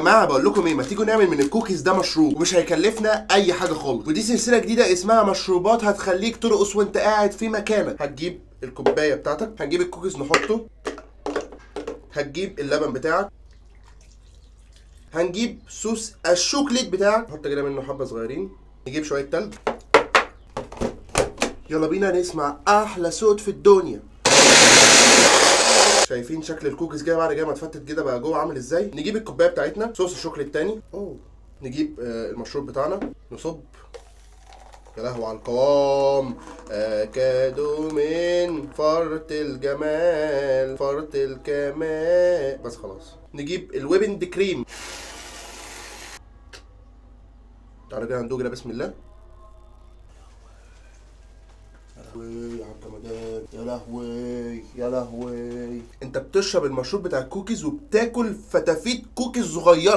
جماعة بقول لكم إيه ما تيجوا نعمل من الكوكيز ده مشروب ومش هيكلفنا أي حاجة خالص. ودي سلسلة جديدة اسمها مشروبات هتخليك ترقص وأنت قاعد في مكانك. هتجيب الكوباية بتاعتك هنجيب الكوكيز نحطه هتجيب اللبن بتاعك هنجيب صوص الشوكليت بتاعك. نحط كده منه حبة صغيرين نجيب شوية تلج. يلا بينا نسمع أحلى صوت في الدنيا. شايفين شكل الكوكيز كده بعد كده ما اتفتت كده بقى جوه عامل إزاي. نجيب الكوباية بتاعتنا صوص الشوكليت تاني. أوه. نجيب آه المشروب بتاعنا. نصب. يا لهوي على القوام. أكاد من فرط الجمال فرط الكمال. بس خلاص. نجيب ال whipped cream. تعالى كده ندوق بسم الله. لهوي على الجمدان يا لهوي يا لهوي. انت بتشرب المشروب بتاع الكوكيز وبتاكل فتافيت كوكيز صغيرة.